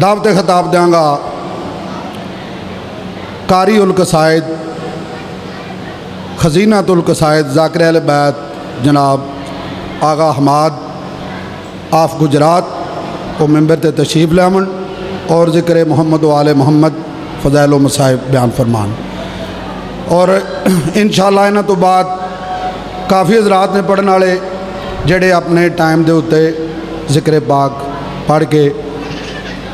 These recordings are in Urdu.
دعوت خطاب دیا گا۔ قاری القصائد خزینہ القصائد ذاکر اہل بیت، جناب آغا حماد، آف گجرات کو ممبر تے تشریف لیامن اور ذکر محمد و آل محمد فضائل و مصائب بیان فرمان۔ اور انشاءاللہ انہوں تو بعد کافی حضرات نے پڑھنے والے جڑے اپنے ٹائم دے اتے ذکر پاک پڑھ کے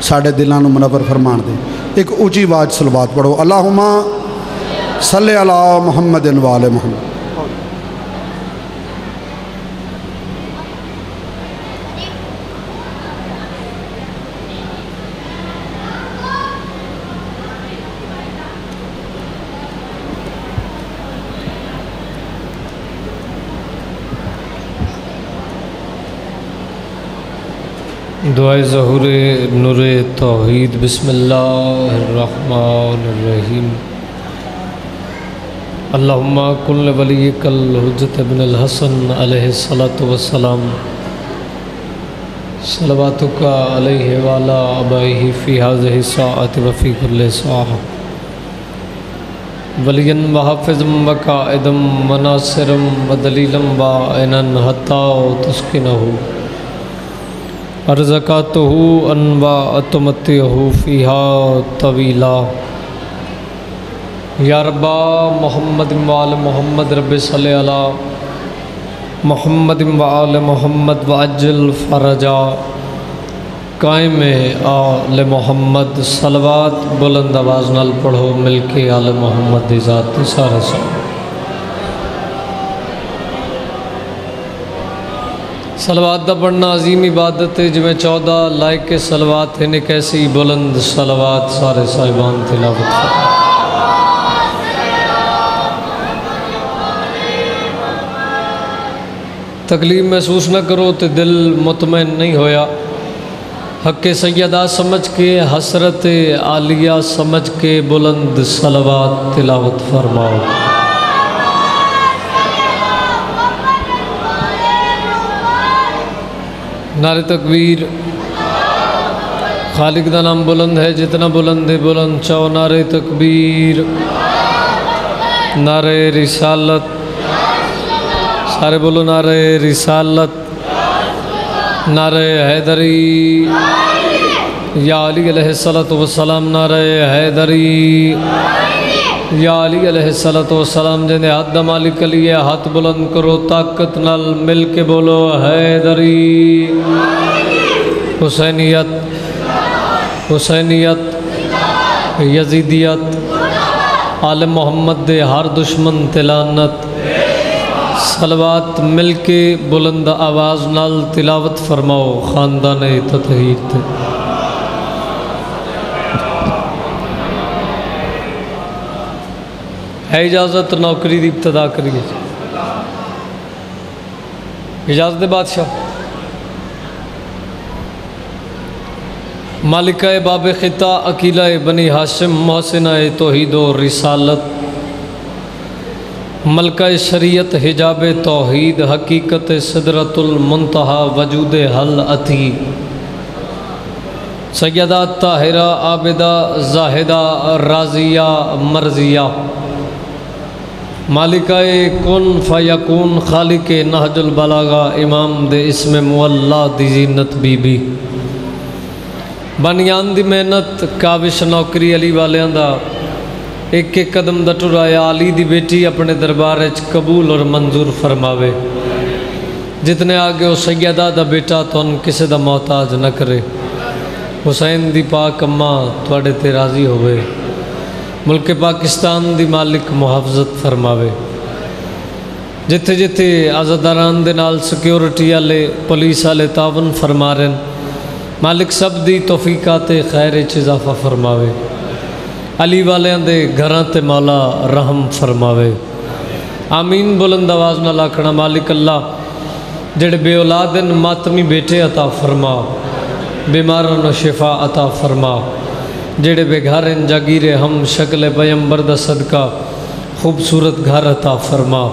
ساڑھے دلانو منور فرمان دے۔ ایک اونچی آواز سلوات پڑھو۔ اللہم صلی اللہ محمد وآل محمد۔ دعائے ظہور نور توحید، بسم اللہ الرحمن الرحیم۔ اللہم کل ولی کل حجت ابن الحسن علیہ الصلاة والسلام۔ صلواتک علیہ والا ابائیہ فی حاضر ساعت وفی کل ساعت ولین و حافظم و قائدم و ناصرم حتی تسکنہو ارزقاتہ انوا اتمتہ فیہا طویلا یا ربا محمد وآل محمد، رب صلی اللہ محمد وآل محمد وعجل فرجا. قائم آل محمد، صلوات بلند آواز نال پڑھو، مل کے آل محمد ذات سارے سارے سلوات دا پڑھنا عظیم عبادت ہے جویں چودہ لائق کے سلوات ہیں، ایک ایسی بلند سلوات سارے صاحبان تلاوت فرمائیں تکلیف محسوس نہ کرو تو دل مطمئن نہیں ہویا۔ حق سیدہ سمجھ کے، حسرت عالیہ سمجھ کے بلند سلوات تلاوت فرماؤ۔ نعرہ تکبیر۔ خالق دا نام بلند ہے، جتنا بلند ہے، بلند چاو نعرہ تکبیر۔ نعرہ رسالت۔ سارے بولو نعرہ رسالت۔ نعرہ حیدری۔ یا علی علیہ السلام نعرہ حیدری۔ یا علی علیہ السلام جنہیں حد مالک لیے ہاتھ بلند کرو، طاقت نال مل کے بولو حیدری حسینیت حسینیت، یزیدیت، آل محمد دے ہر دشمن تلانت سلوات مل کے بلند آواز نال تلاوت فرماؤ، خاندان تطہیر تے ہے اجازت نوکری دی ابتدا کریے اجازت بادشاہ۔ مالکہ باب خطہ عقیلہ بنی ہاشم محسنہ توحید و رسالت۔ ملکہ شریعت، حجاب توحید، حقیقت صدرت المنتہا، وجود حل اتی۔ سیدہ طاہرہ، عابدہ، زاہدہ راضیہ مرضیہ مالکہ کن فیکون خالق نہج البلاغہ امام دے اسم مولا دی زینت بی بی بنیان دی محنت کابش نوکری علی والیاں دا۔ ایک ایک قدم دا ٹرایا علی دی بیٹی اپنے دربار اچ قبول اور منظور فرماوے۔ جتنے آگے وہ سیدہ دا بیٹا تو ان کسے دا محتاج نہ کرے۔ حسین دی پاک اماں توڑے تے راضی ہوئے ملک پاکستان دی مالک محافظت فرماوے۔ جتھے جتھے آزاداران دے سیکیورٹی والے پولیس والے تعاون فرما رہے ہیں، مالک سب دی توفیقات خیر اضافہ فرماوے۔ علی والیاں دے گھراں تے مولا رحم فرماوے۔ آمین بلند آواز نال آکھنا، مالک اللہ، جڑے بے اولادن ماتمی بیٹے عطا فرما بیماروں نو شفا عطا فرما۔ جڑے بے گھارن جاگیر ہم شکل بیم برد صدقہ خوبصورت گھر عطا فرما۔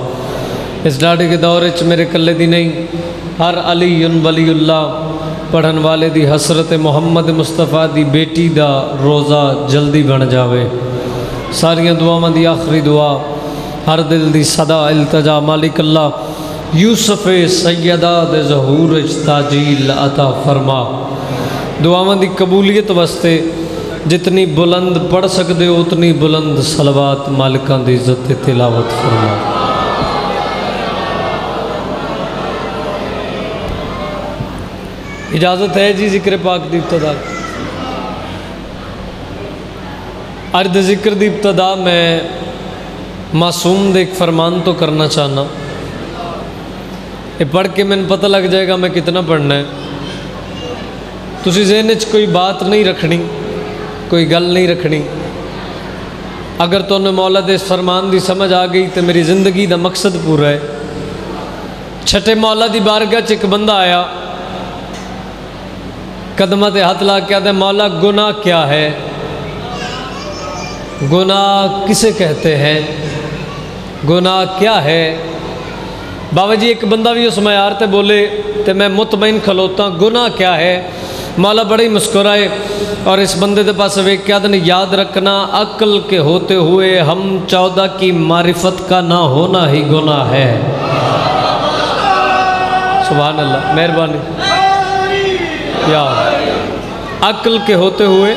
اس ڈاڑے کے دور میرے کلے دی نہیں، ہر علی ولی اللہ پڑھن والے دی حسرت محمد مصطفیٰ دی بیٹی دا روزہ جلدی بن جاوے۔ ساریاں دعاواں دی آخری دعا، ہر دل دی صدا التجا مالک اللہ یوسف سیدہ دے ظہور تاجیل عطا فرما۔ دعاواں دی قبولیت واسطے جتنی بلند پڑھ سکتے ہو، اتنی بلند سلوات مالکان دی عزت تلاوت فرما۔ اجازت ہے جی ذکر پاک دی ابتدا۔ ارد ذکر دی ابتدا میں معصوم دے ایک فرمان تو کرنا چاہنا۔ یہ پڑھ کے میں پتہ لگ جائے گا میں کتنا پڑھنا ہے۔ تسی ذہن کوئی بات نہیں رکھنی۔ کوئی گل نہیں رکھنی۔ اگر تمہیں مولا دے فرمان دی سمجھ آ گئی تو میری زندگی دا مقصد پورا ہے۔ چھٹے مولا دی بارگاہ چ ایک بندہ آیا۔ قدمت تے ہاتھ لا کیا دے مولا گناہ کیا ہے؟ گناہ کسے کہتے ہیں؟ گناہ کیا ہے؟ بابا جی ایک بندہ بھی اس معیار تے بولے تو میں مطمئن کھلوتا گناہ کیا ہے؟ مولا بڑے ہی مسکرائے اور اس بندے دے پاس ویک کیا دن یاد رکھنا عقل کے ہوتے ہوئے ہم چودہ کی معرفت کا نہ ہونا ہی گناہ ہے سبحان اللہ مہربانی یا عقل کے ہوتے ہوئے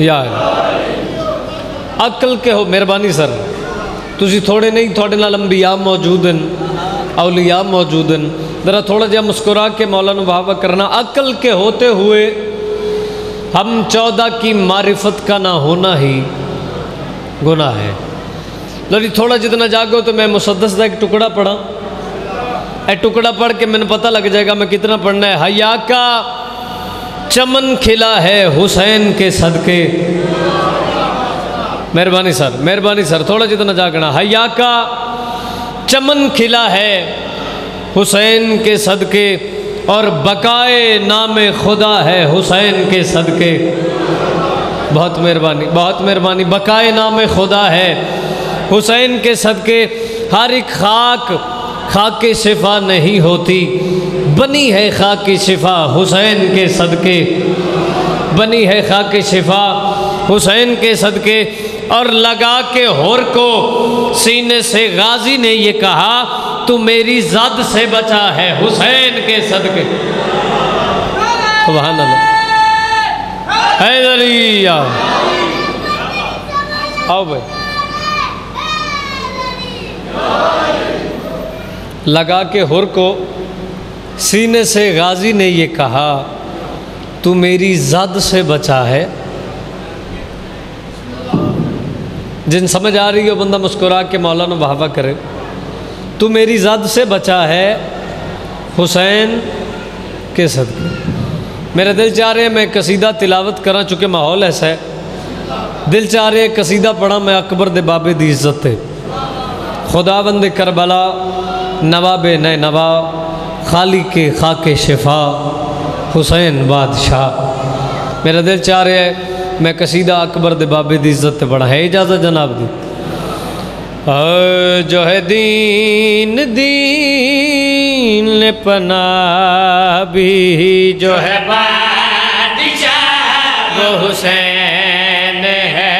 یا عقل کے ہو مہربانی سر تھی تھوڑے نہیں تھوڑے نال انبیاء موجود ہیں اولیاء موجود ہیں ذرا تھوڑا جہاں مسکرا کے مولانا بھاوا کرنا۔ عقل کے ہوتے ہوئے ہم چودہ کی معرفت کا نہ ہونا ہی گناہ ہے۔ لو تھوڑا جتنا جاگو تو میں مسدس کا ایک ٹکڑا پڑھا اے ٹکڑا پڑھ کے میں نے پتہ لگ جائے گا میں کتنا پڑھنا ہے۔ حیا کا چمن کھلا ہے حسین کے صدقے۔ مہربانی سر مہربانی سر، تھوڑا جتنا جاگنا۔ حیا کا چمن کھلا ہے حسین کے صدقے اور بقائے نام خدا ہے حسین کے صدقے۔ بہت مہربانی بہت مہربانی، بقائے نام خدا ہے۔ حسین کے صدقے، ہر ایک خاک خاک شفا نہیں ہوتی۔ بنی ہے خاک شفا حسین کے صدقے۔ بنی ہے خاک شفا حسین کے صدقے۔ اور لگا کے ہور کو سینے سے غازی نے یہ کہا تو میری زد سے بچا ہے حسین کے صدقے۔ سبحان اللہ۔ علی۔ آؤ بھائی۔ لگا کے ہر کو سینے سے غازی نے یہ کہا، تو میری زد سے بچا ہے۔ جن سمجھ آ رہی ہو، بندہ مسکرا کے مولانا بہاوا کرے۔ تو میری زد سے بچا ہے حسین کے صدقے۔ میرا دل چاہ رہے میں قصیدہ تلاوت کرا چونکہ ماحول ایسا ہے۔ دل چاہ رہے قصیدہ پڑھا میں اکبر دے بابے دی عزت تے۔ خدا بند کربلا، نواب نئے نوا خالی کے خاک شفا، حسین بادشاہ۔ میرا دل چاہ رہا ہے میں قصیدہ اکبر دے بابے دی عزت پڑھا ہے اجازت جناب دی۔ جو ہے دین دین پنا بھی جو ہے بادشاہ وہ حسین ہے۔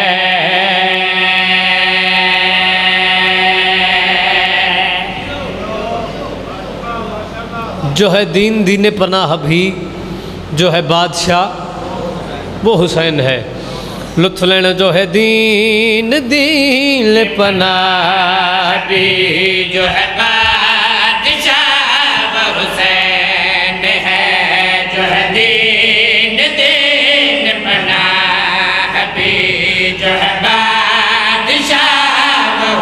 جو ہے دین دین پناہ بھی جو ہے بادشاہ وہ حسین ہے۔ لطف لین جو ہے دین دین پناہ۔ دی جو ہے بادشاہ حسین ہے۔ جو ہے دین دین پنا دی جو ہے بادشاہ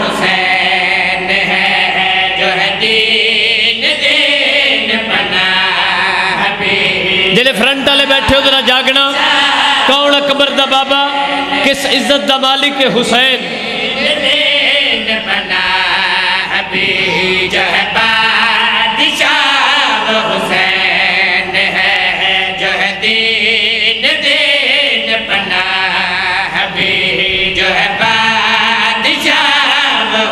حسین ہے۔ جو ہے دین دین پنا دی جلے فرنٹ والے بیٹھے ہو ذرا جاگنا۔ کون اکبر دا بابا؟ کس عزت دا مالک حسین دین بنا ابھی جو ہے بادشاہ حسین؟ ہے جو ہے دین دین بنا ابھی جو ہے بادشاہ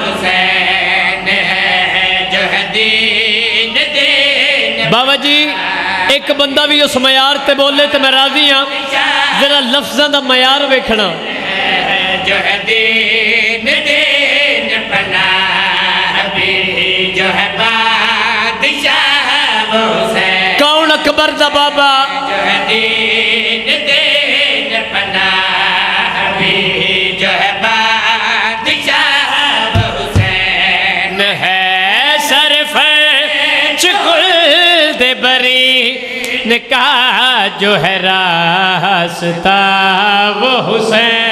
حسین ہے جو ہے دین دین بابا جی ایک بندہ بھی اس معیار تے بولے تے میں راضی ہاں۔ ذرا لفظاں دا معیار ویکھنا۔ جو ہے دین دین پنا ابھی جو ہے بادشاہ وہ کون اکبر دا بابا؟ جو ہے دین جو ہے راستہ وہ حسین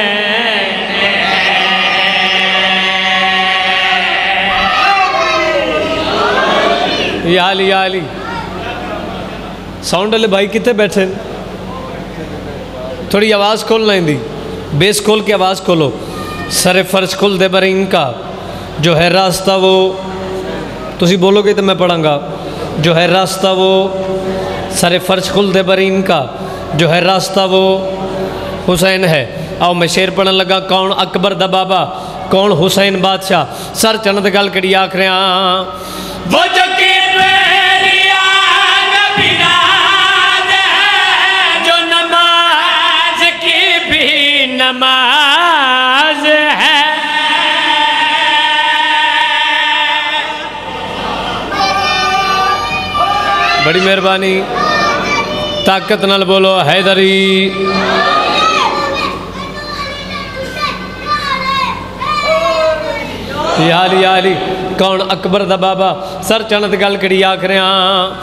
یا علی یا علی۔ ساؤنڈ والے بھائی کتنے بیٹھے تھوڑی آواز کھول لیں دی بیس کھول کے آواز کھولو۔ سر فرش کھل دے برین کا۔ جو ہے راستہ وہ۔ تسی بولو گے تو میں پڑھاں گا۔ جو ہے راستہ وہ۔ سارے فرش خلد برین کا۔ جو ہے راستہ وہ حسین ہے۔ آؤ میں شیر پڑھن لگا، کون اکبر دا بابا؟ کون حسین بادشاہ؟ سر چند گل کڑی آخر ہاں۔ نماز بڑی مہربانی، طاقت نال بولو، حیدری۔ یالی یالی کون اکبر دا بابا؟ سر چند گل کری آکھ رہے ہاں۔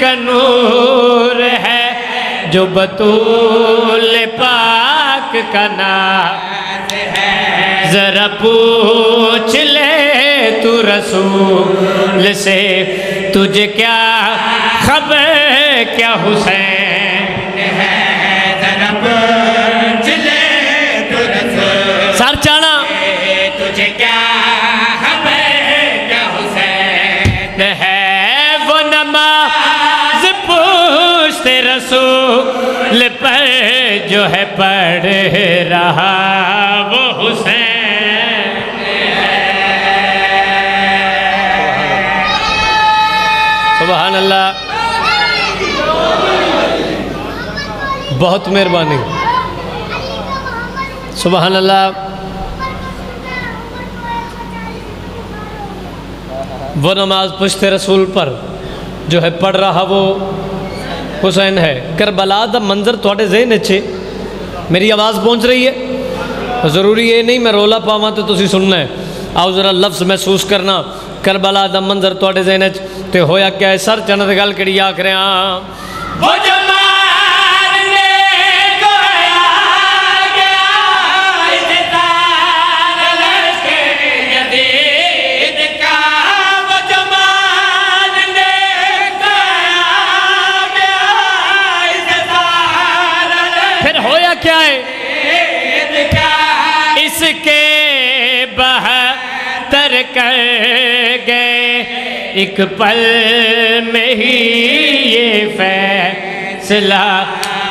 کا نور ہے جو بطول پاک کا ناز ہے۔ ذرا پوچھ لے تو رسول سے تجھے کیا خبر، کیا حسین؟ جو ہے پڑھ رہا وہ حسین سبحان اللہ۔ بہت مہربانی۔ سبحان اللہ۔ وہ نماز پشت رسول پر جو ہے پڑھ رہا وہ حسین ہے۔ کربلا دا منظر تھوڑے ذہن اچھے میری آواز پہنچ رہی ہے؟ ضروری یہ نہیں، میں رولا پاواں تو تسی سننا ہے۔ آؤ ذرا لفظ محسوس کرنا۔ کربلا دم منظر تے ذہن تے ہویا کیا ہے؟ سر چند گل کری آخر ہاں کیا ہے؟ اس کے بہتر کر گئے۔ ایک پل میں ہی یہ فیصلہ،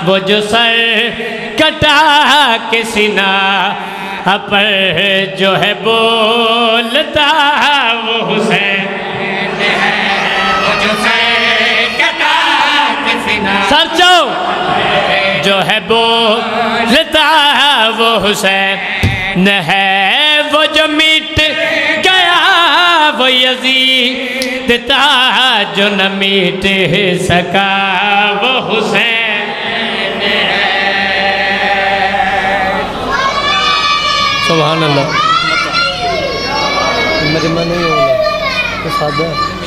وہ جو سر کٹا کے سنا اپر جو ہے بولتا وہ حسین۔ ہے جو ہے بولتا ہے وہ حسین ہے وہ جو مٹ گیا، وہ یزید تا جو نہ مٹ سکا، وہ حسین۔ سبحان اللہ۔ مجمع نہیں ہوگا رہا سادہ ہے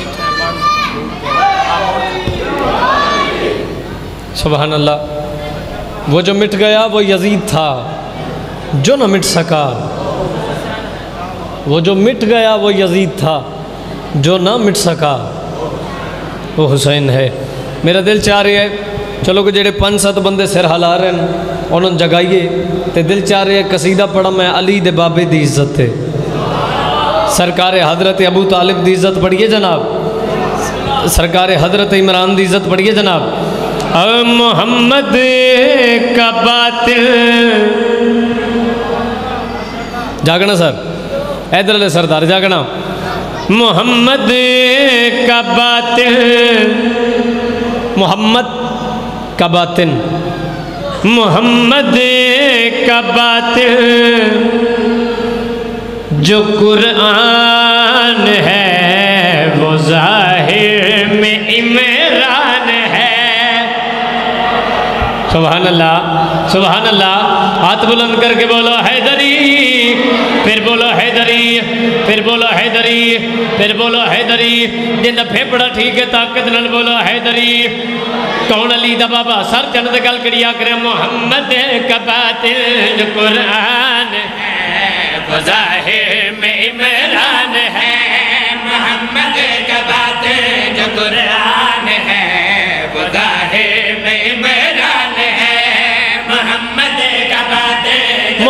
سبحان اللہ۔ وہ جو مٹ گیا وہ یزید تھا، جو نہ مٹ سکا۔ وہ جو مٹ گیا وہ یزید تھا، جو نہ مٹ سکا۔ وہ حسین ہے۔ میرا دل چاہ رہا ہے چلو کہ جڑے پنج سات بندے سر ہلا رہے ہیں، انہوں نے جگائیے۔ تے دل چاہ رہے ہے قصیدہ پڑھا میں علی دے بابے دی عزت تھے سرکار حضرت ابو طالب دی عزت پڑھیے جناب۔ سرکار حضرت عمران دی عزت پڑھیے جناب۔ اور محمد کا باطل۔ جاگنا سر۔ ادھر لے سردار، جاگنا۔ محمد کا باطل۔ محمد کا باطل۔ محمد کا باطل۔ جو قرآن ہے وہ ظاہر میں امران سبحان اللہ سبحان اللہ۔ ہاتھ بلند کر کے بولو، حیدری۔ پھر بولو، حیدری۔ پھر بولو، حیدری۔ پھر بولو، حیدری۔ جن پھیپڑا ٹھیک ہے، طاقت نل بولو، حیدری۔ کون علی دا بابا، سر چند گل کریا کرے محمد کا باطل قرآن ہے بظاہر میں میں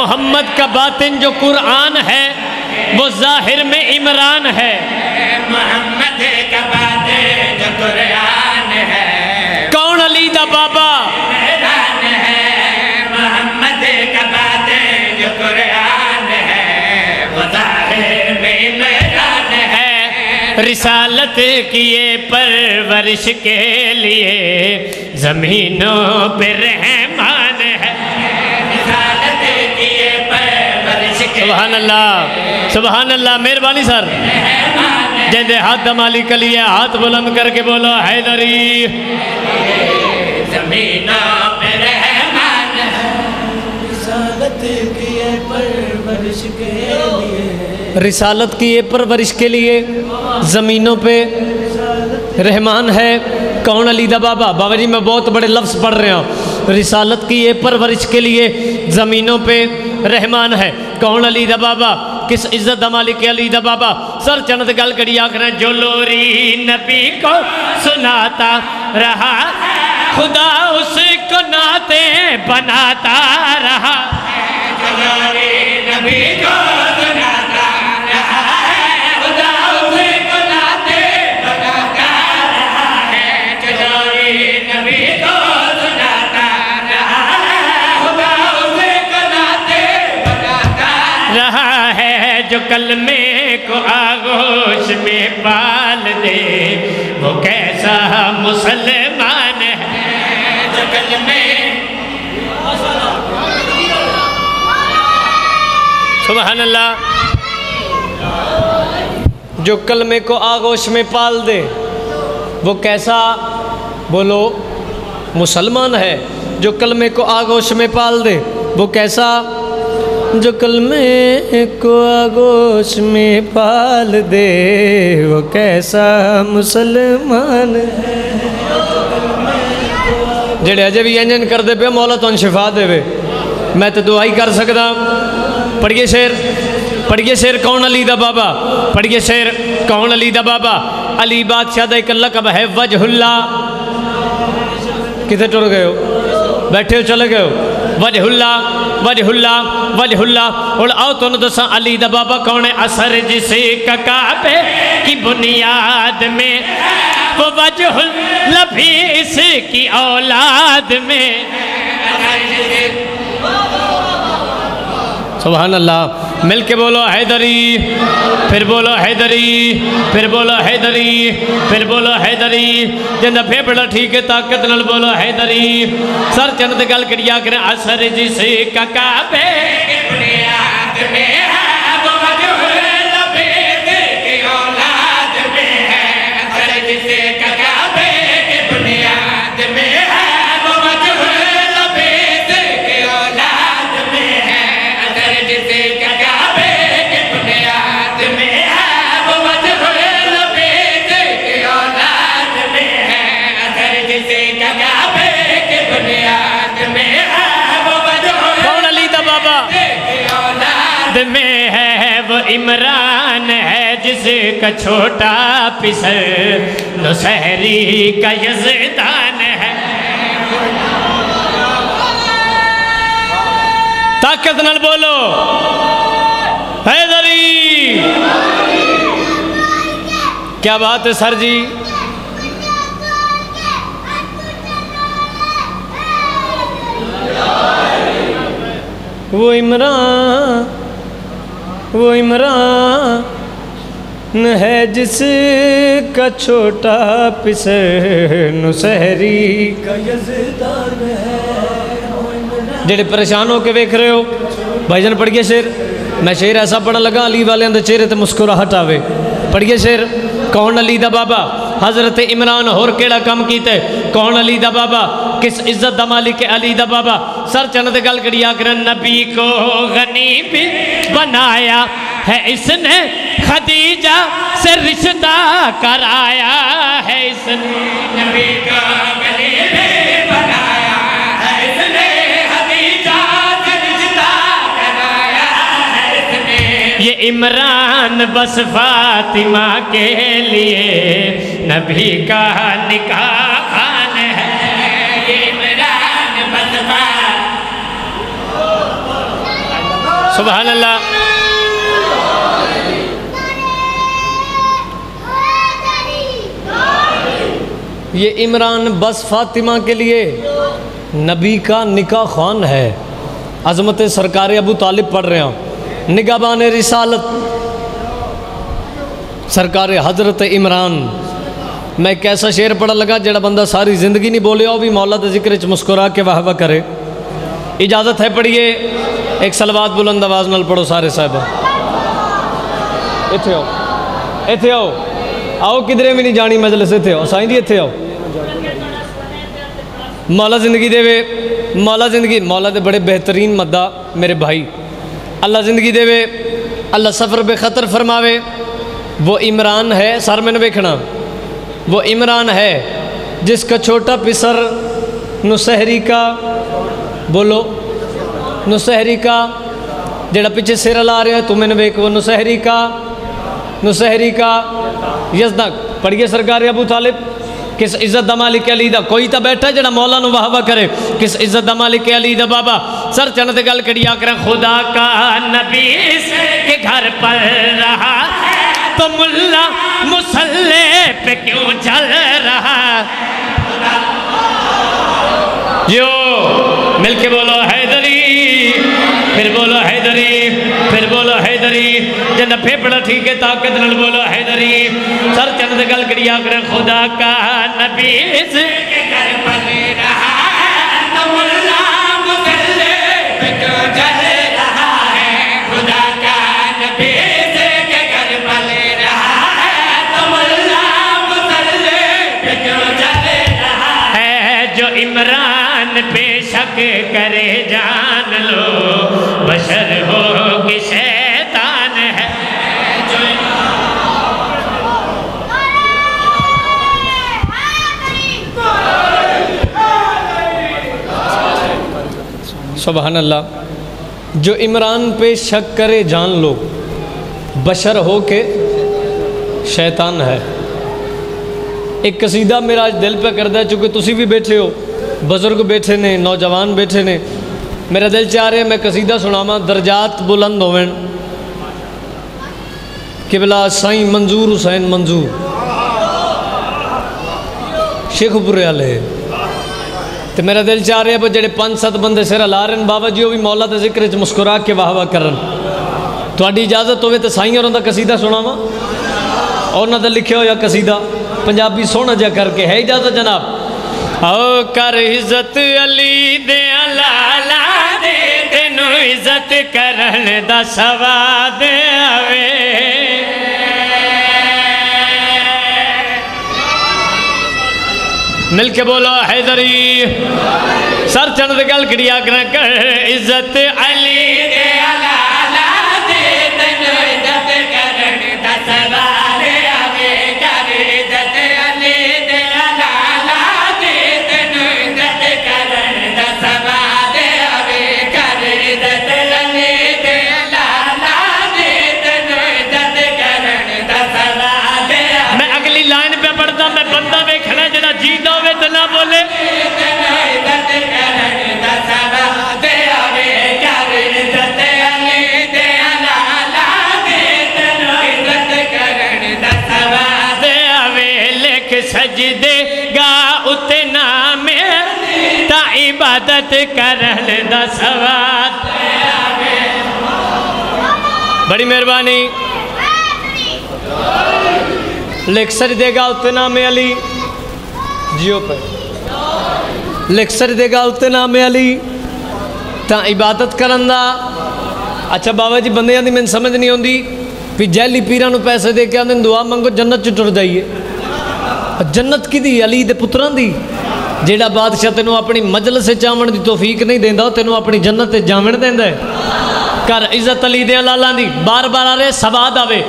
محمد کا باطن جو قرآن ہے وہ ظاہر میں عمران ہے۔ محمد کا باطن جو قرآن ہے۔ کون علی دا بابا؟ محمد ہے رسالت کیے پرورش کے لیے زمینوں پہ رہیں سبحان اللہ سبحان اللہ مہربانی سر۔ جیندے ہاتھ دمالی کلیے ہاتھ بلند کر کے بولو حیدری۔ زمینہ پہ رحمان۔ رسالت کی پرورش کے لیے۔ رسالت کی پرورش کے لیے زمینوں پہ رحمان ہے۔ کون علی دا بابا؟ بابا جی میں بہت بڑے لفظ پڑھ رہا ہوں۔ رسالت کی یہ پرورش کے لیے زمینوں پہ رحمان ہے۔ کون علی دا بابا؟ کس عزت دا مالک علی دا بابا؟ سر چند گل گڑی آخر جو لوری نبی کو سناتا رہا ہے خدا اس کو ناتے بناتا رہا۔ ہے جو لوری نبی کو سناتا رہا ہے والے وہ کیسا مسلمان ہے۔ جو کلمے سبحان اللہ۔ جو کلمے کو آغوش میں پال دے، وہ کیسا بولو مسلمان ہے۔ جو کلمے کو آغوش میں پال دے، وہ کیسا جو کلمے کو آگوش میں پال دے، وہ کیسا مسلمان ہے۔ جڑے اجے بھی انجن کر دے پہ مولا تو شفا دے پہ میں تو دعائی کر سکتا پڑھیے شیر پڑھیے شیر، کون علی دا بابا؟ پڑھیے شیر، کون علی دا بابا؟ علی بادشاہ دا ایک اللہ کب ہے، وجہ اللہ۔ کتے ٹر گئے ہو؟ بیٹھے ہو، چلے گئے ہو؟ وجہ اللہ وجہ اللہ وجہ اللہ اور آؤ تو دسا علی دا بابا کون اثر جسے ککا پہ کی بنیاد میں وہ وجہ اللہ بھی اس کی اولاد میں سبحان اللہ مل کے بولو حیدری، پھر بولو حیدری، پھر بولو حیدری، پھر بولو حیدری۔ جن پھیپڑا ٹھیک ہے، طاقت نل بولو حیدری۔ سر چند گل کریا کریں، اثر جسے ککا بے بنیاد میں۔ عمران ہے جس کا چھوٹا پسر نسہری کا یزدان ہے۔ طاقت نل بولو۔ حیدری کیا بات ہے سر جی؟ وہ عمران۔ وہ عمران ہے جس کا چھوٹا پسر نسہری جڑے پریشان ہو کے ویکھ رہے ہو، بھائی جان پڑھ گیا شیر میں شیر ایسا پڑھا لگا، علی والے اندر چہرے تو مسکراہٹ آوے۔ پڑھ گیا شیر کون علی دا بابا؟ حضرت عمران، ہور کیڑا کم کیتے کون علی دا بابا؟ کس عزت دا مالک علی دا بابا؟ سر چند گل کریا کر نبی کو غنی بھی بنایا ہے، اس نے خدیجہ سے رشتہ کرایا ہے، اس نے نبی کو غنی بھی بنایا ہے، اس نے خدیجہ سے رشتہ کرایا ہے، اس نے یہ عمران بس فاطمہ کے لیے نبی کا نکاح سبحان اللہ۔ یہ عمران بس فاطمہ کے لیے نبی کا نکاح خوان ہے۔ عظمت سرکار ابو طالب پڑھ رہے ہیں۔ نگاہ بان رسالت۔ سرکار حضرت عمران۔ میں ایک ایسا شعر پڑھا لگا جڑا بندہ ساری زندگی نہیں بولے، وہ بھی مولا دے ذکر چ مسکرا کے واہ واہ کرے۔ اجازت ہے پڑھیے۔ ایک سلوات بلند آواز نال پڑھو سارے صاحب۔ ایتھے آؤ۔ ایتھے آؤ۔ آؤ کدھر بھی نہیں جانی مجلس، ایتھے آؤ۔ سائیں دی ایتھے آؤ۔ مولا زندگی دے وے مولا زندگی، مولا دے بڑے بہترین مدہ میرے بھائی۔ اللہ زندگی دے وے، اللہ سفر بے خطر فرماوے۔ وہ عمران ہے، سر میں نے ویکھنا۔ وہ عمران ہے، جس کا چھوٹا پسر نسحری کا بولو۔ نسحری کا جڑا پیچھے سر لا رہے ہیں تمہیں نبے کو نسحری کا نسحری کا یزدک پڑھیے سرکار ابو طالب، کس عزت دا مالک علی دا کوئی تا بیٹھا جڑا مولا نو واہ کرے، کس عزت دا مالک علی دا بابا، سر چند گل کڑیا کر خدا کا نبی سے کے گھر پر رہا تو ملا مسلح پہ کیوں جل رہا یو، مل کے بولو ہے پھر بولو حیدری، پھر بولو حیدری جن پھیپڑا ٹھیک ہے، طاقت نل بولو حیدری۔ سر چند گل گریہ کریں خدا کا نبی سے کے کرے جان لو۔ بشر ہو کی شیطان ہے۔ سبحان اللہ جو عمران پہ شک کرے جان لو، بشر ہو کے شیطان ہے۔ ایک قصیدہ میرا آج دل پہ کردہ ہے، چونکہ تسی بھی بیٹھے ہو۔ بزرگ بیٹھے نے، نوجوان بیٹھے نے۔ میرا دل چاہ رہے میں قصیدہ سناواں، درجات بلند ہوئیں قبلہ سائیں منظور، حسین منظور۔ شیخ برے والے۔ تو میرا دل چاہ رہے ہے جڑے پانچ سات بندے سر لا رہے ہیں بابا جی وہ بھی مولا کے ذکر وچ مسکرا کے واہ واہ کرن۔ تہاڈی اجازت ہوے تے سائیں ہوراں دا قصیدہ سناواں۔ اور نہ تے قصیدہ۔ پنجابی سونا جا کر کے ہے اجازت جناب۔ او کر عزت علی دے لالا دے، تینو عزت کرن دا سوا دے اوے مل کے بولو، حیدری۔ سر چند گل گریہ کرنا کر عزت علی دے، اللہ عبادت کرن دا سواد بڑی مہربانی۔ لکھ سجدے گا اتنے نام علی۔ جیو پہ لکھ سجدے گا اتنے نام علی۔ تا عبادت کرن دا۔ اچھا بابا جی بندیاں دی میں سمجھ نہیں ہوندی بھی جیلی پیران پیسے دے کے آدھیں دعا منگو، جنت چٹر جائیے جنت کی دی؟ علی دے پتران دی۔ جیڑا بادشاہ تینوں اپنی مجلس سے چاون دی توفیق نہیں دیندہ تینوں اپنی جنت تے جامن دیندہ ہے۔ کر عزت علی دے لالان دی، بار بار آرے سواد آوے۔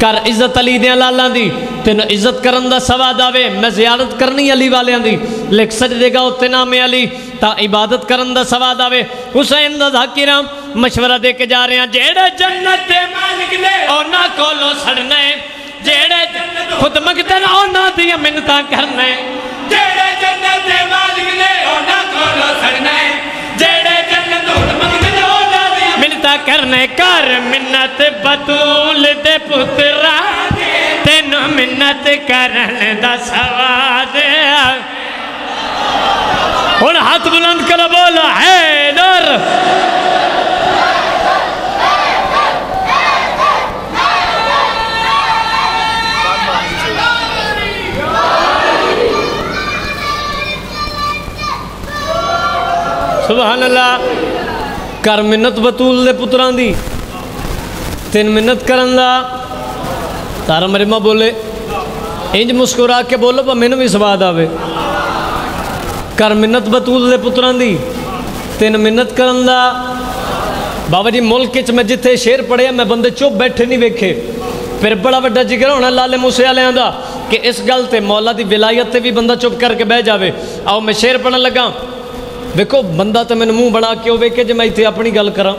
کر عزت علی دے لالان دی تینوں عزت کرن دا سواد آوے۔ میں زیارت کرنی علی والیاں دی۔ لکھ سجدے گا اتنے نام علی، تا عبادت کرن دا سواد آوے۔ حسین دا ذاکرہ مشورہ دے کے جا رہے ہیں۔ جیڑے جنت دے مالک نے اونا کولو سڑنے جیڑے جنت خود مگدن اونا دیا منتا کرنے کرنے کر منت بطول دے پترا تینو منت کرنے دا سواد اور ہاتھ بلند کر بولا نور سبحان اللہ، کر منت بطول دے پتران دی، تین منت کرن دا۔ تارا مریمہ بولے، انج مسکرا کے بولو پا میں بھی سواد آوے۔ کر منت بطول دے پتران دی، تین منت کرن دا۔ بابا جی ملک چ میں جتھے شیر پڑھیا میں بندے چپ بیٹھے نہیں ویکھے۔ پھر بڑا بڑا جگر ہونا لالے موسے والے دا، کہ اس گل تے مولا دی ولایت تے بھی بندہ چپ کر کے بہ جاوے۔ آؤ میں شیر پڑھن لگا۔ ویکو بندہ تو میں منہ بنا کے ہوئے کہ جی میں اتنے اپنی گل کراں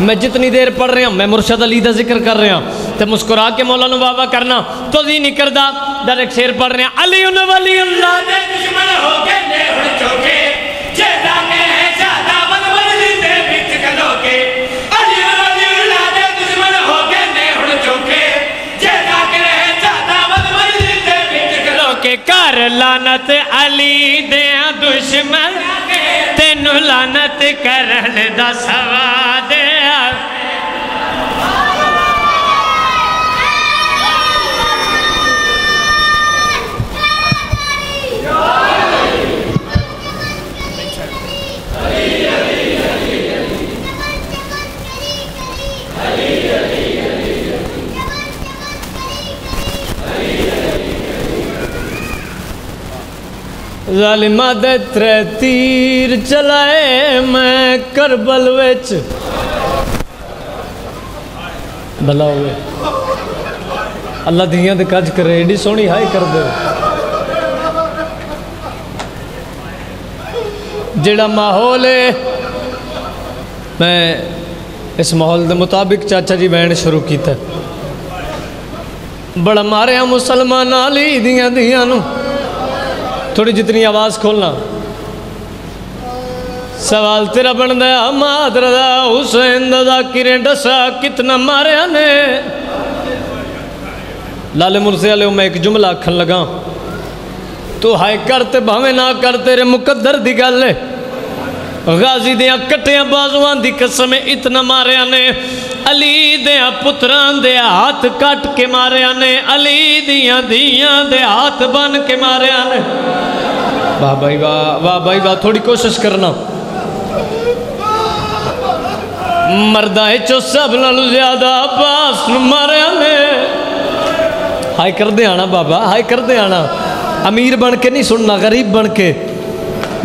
میں جتنی دیر پڑھ رہا میں مرشد علی دا ذکر کر رہا تو مسکرا کے مولا نو بابا کرنا تو دی نہیں کردا ڈائریکٹ شیر پڑھ رہے ہیں علی ان ولی اللہ دے دشمن ہو کے نے ہن چوکے زیادہ ون ون وچ کلو کے علی ولی اللہ دے دشمن ہو کے نے ہن چوکے زیادہ ون ون وچ کلو کے کر لانت علی دیاں دشمن تینو لانت کرن دا سواد دے ترے تیر چلائے میں کربل وچ بھلا ہوئے اللہ دیاں دے کج کرے ایڈی سونی ہائی کر دے جڑا ماحول ہے میں اس ماحول دے مطابق چاچا جی بہن شروع کیتا ہے بڑا مارے ہاں مسلمان علی دیاں دیاں نو تھوڑی جتنی آواز کھولنا سوال تیرا بن دیا ماد رضا حسین دا کریں ڈسا کتنا ماریا نے لال مرسی والے میں ایک جملہ کھن لگا تو ہائے کرتے بھاوے نہ کر تیرے مقدر دی گل ہے غازی دیاں کٹیاں بازوان دی قسم اتنا ماریا نے علی دیاں پتران دے ہاتھ کٹ کے ماریا نے، علی دیاں دیاں دے ہاتھ بن کے ماریا نے۔ واہ بھائی واہ واہ بھائی واہ، تھوڑی کوشش کرنا۔ مردہ چو سب نالو زیادہ عباس نو ماریا نے۔ ہائے کر دے آنا بابا، ہائے کر دے آنا۔ امیر بن کے نہیں سننا، غریب بن کے۔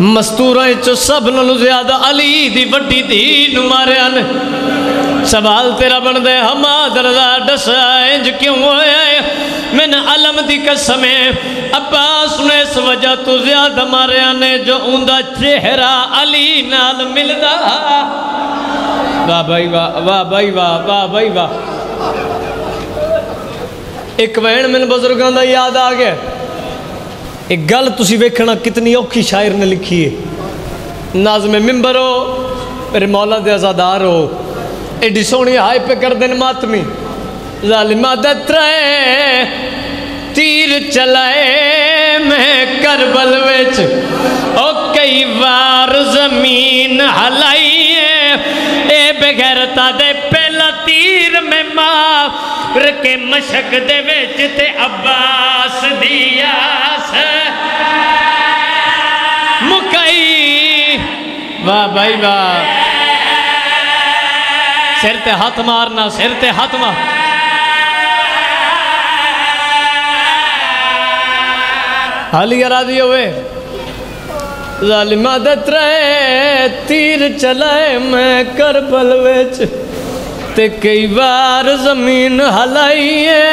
مستورہ چو سب نالو زیادہ علی دی وڈی دی نو ماریا نے۔ سوال تیرا بن دے حماد رضا ڈسا انج کیوں ہویا ہے میں نے علم دی قسمیں عباس نے اس وجہ تو زیادہ ماریا نے، جو اندہ چہرہ علی نال ملدا۔ واہ بھائی واہ واہ بھائی واہ واہ بھائی واہ۔ ایک وین میں بزرگاں دا یاد آ گیا۔ ایک گل تسی ویکھنا کتنی اوکھی شاعر نے لکھی ہے۔ نازم ممبر ہو، میرے مولا دے ازادار ہو۔ ایڈی سونی ہائی پہ کر دن ماتمی۔ ظالمہ دترے، تیر چلائے میں کربل وچ۔ او کئی بار زمین ہلائیے، اے بغیرتا دے پہلا تیر میں مار کے مشک دے وچ تے عباس دیا مکئی، واہ بھائی واہ۔ سر تے ہاتھ مارنا، سر تے ہاتھ مار۔ حالی راضی ہوئے۔ ظالمہ دت رہے، تیر چلائے میں کربل وچ۔ تے کئی بار زمین ہلائیے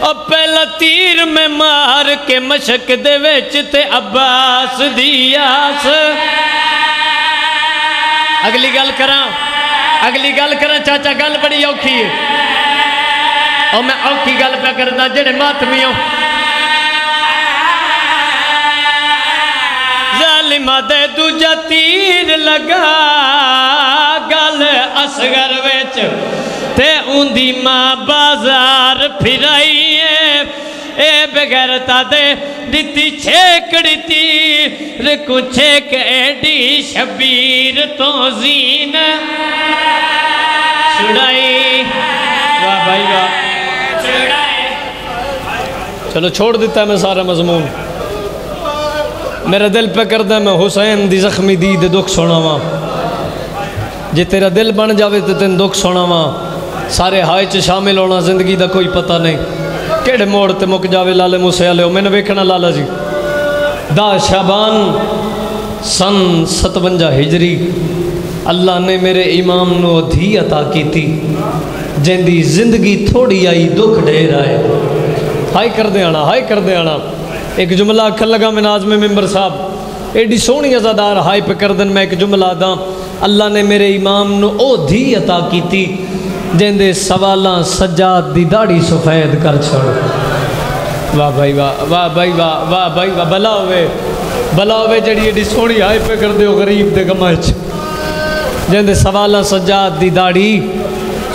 اور پہلا تیر میں مار کے مشک دے وچ تے عباس دیاس اگلی گل کراں۔ اگلی گل کراں، چاچا، گل بڑی اوکھی ہے۔ اور میں اوکھی گل پہ کردا، جڑے ماتمیوں ظالمہ دے دوجا تیر لگا، گل اسگر وچ۔ تے اندی ماں بازار پھرائیے اے بغیرتا دے دیتی چھیکڑی تیر رکو چھیک ایڈی شبیر تو زین۔ چھڑائی واہ بھائی واہ۔ چلو چھوڑ دیتا ہے میں سارا مضمون۔ میرا دل پہ کردہ میں حسین دی زخمی دی دے دکھ سونا ماں جے تیرا دل بن جاوے تو تین دکھ سونا ماں سارے ہائے چ شامل ہونا زندگی دا کوئی پتہ نہیں۔ کیڑے موڑ تے مک جاوے لالے موسے آلے ہو میں نے ویکھنا لالا جی۔ دا شابان سن ستونجا ہجری۔ اللہ نے میرے امام نو دھی عطا کی تھی جن دی زندگی تھوڑی آئی دکھ ڈھیر آئے۔ ہائی کر دے آنا ہائی کر دے آنا۔ ایک جملہ اکھل لگا میں نازم ممبر صاحب۔ ایڈی سونی ازادار ہائی پہ کر دن میں ایک جملہ دا اللہ نے میرے امام نو او دھی عطا کی تھی جن دے سوالاں سجاد دی داڑی سفید کر چھوڑ واہ بھائی، واہ واہ بھائی، واہ واہ بھائی، واہ، بلا ہوئے۔ بلا ہوئے جڑی ایڈی سونی ہائی پہ کر دے ہو غریب دے گمائچ جن دے سوالاں سجاد دی داڑی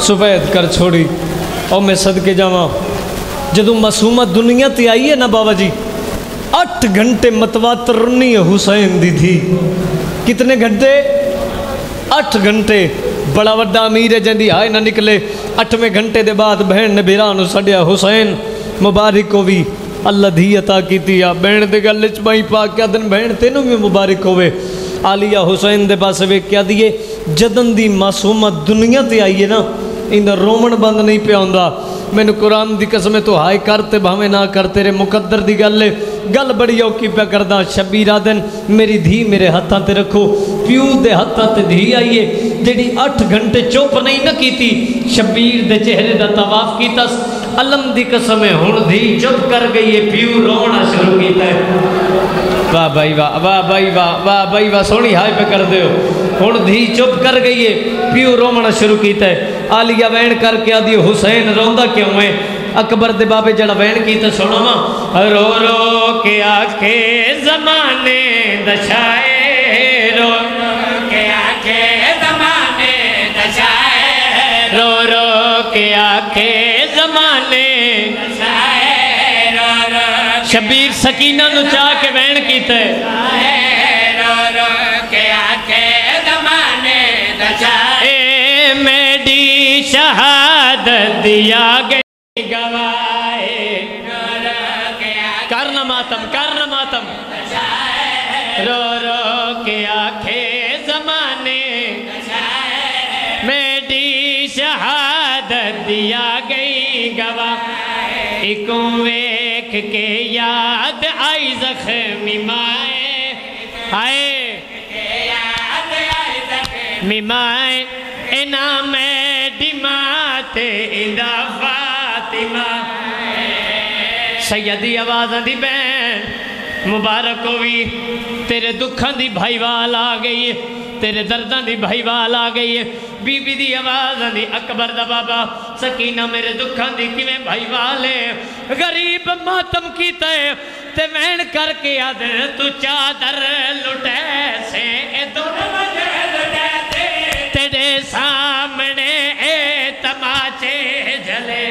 سفید کر چھوڑی۔ اور میں صدقے جاواں۔ جدو معصومت دنیا تے آئی ہے نا بابا جی اٹھ گھنٹے متواتر رنی حسین دی تھی کتنے گھنٹے؟ اٹھ گھنٹے۔ بڑا وڈا امیر ہے جندی آئے نہ نکلے۔ اٹھویں گھنٹے دے بعد بہن نے بیرانو سڑیا حسین مبارک کو بھی اللہ دھی عطا کی تھی بہن دے گل چ بائی پا کیا دن بہن تینوں بھی مبارک ہوئے عالیہ حسین دے پاس وے کیا دیے جدن دی معصومت دنیا تے آئی نا ان رومن بند نہیں پہ ہوندا۔ مینو قرآن دی قسم تو ہائے کرتے بھاوے نہ کر، تیرے مقدر دی گل ہے۔ گل بڑی اوکی پہ کردا شبیرہ دن میری دھی میرے ہتھاں تے رکھو۔ پیو دے ہتھاں تے دھی آئیے جڑی اٹھ گھنٹے چوپ نہیں نہ کیتی، شبیر دے چہرے دا طواف کیتا۔ علم دی قسم ہے دھی چپ کر گئی ہے، پیو رونا شروع کیتا ہے۔ واہ بھائی واہ واہ بھائی واہ واہ بھائی واہ، سونی ہائے پہ کر دیو ہن دھی چپ کر گئی ہے پیو رونا شروع کیتا ہے آلیہ وین کر کے آدھی حسین روندا کیوں ہے اکبر دے بابے جڑا وین کی تو سنو ماں رو رو کے آکھے زمانے دشائے رو رو کے آکھے زمانے دشائے رو رو کے آکھے زمانے دشائے رو رو شبیر سکینہ نو چاہ کے وین کیتا ہے دیا گئی گواہے کرنا ماتم کرنا ماتم رو رو کے آنکھے زمانے میری شہادت دیا گئی گواہ ویکھ کے یاد آئی زخمی مائے۔ آئے زخمی مائے سیدی آواز دی بین مبارک ہوئی، تیرے دکھاں دی بھائی وال آ گئی، تیرے درداں دی بھائی وال آ گئی بی بی دی آواز دی اکبر دا بابا، سکینہ میرے دکھاں دی کیویں بھائی وال ہے؟ غریب ماتم کیتا ہے، تے وین کر کے آدھر تو چادر لٹے سے، اے دونوں وجہ لٹے تیرے سامنے اے تماچے جلے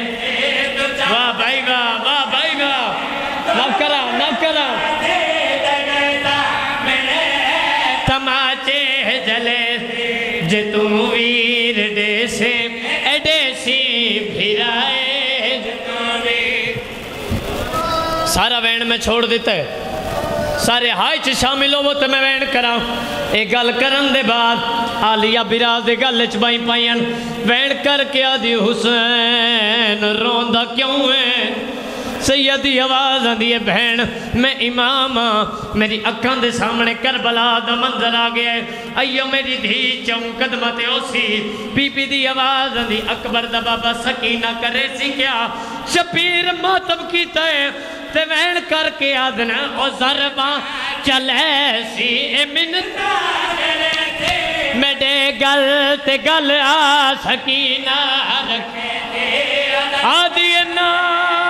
واہ بھائی، واہ واہ ಮಾಚೆ ಜಲೆ ಜಿತು ವೀರ ಡೇಸೆ ಎಡೇಸಿ ಭಿರಾಯ سارا وین میں چھوڑ دیتا ہے۔ سارے ہائی چ شامل ہو تو میں وین کرا اے گل کرن دے بعد آلیا براز دے گل چ پائیں وین کر کے آدھی حسین روندا کیوں ہے؟ سیدی آواز آدھی ہے، بہن، میں امام ہاں۔ میری اکھان دے سامنے کربلا دا منظر آ گیا ہے۔ ایو میری دھی چون قدمت اوسی۔ بی بی دی آواز آدھی اکبر دا بابا سکینہ کرے سی کیا۔ شبیر ماتم کیتا ہے، تے وین کر کے آدھنا، او ضرباں چلے سی۔ اے منتا میڈے گل تے گل آ، سکینہ رکھے تھے آدھی نام